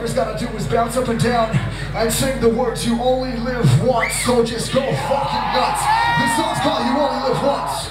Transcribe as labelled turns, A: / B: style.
A: motherfuckers gotta do is bounce up and down and sing the words you only live once, so just go fucking nuts. This song's called You Only Live Once.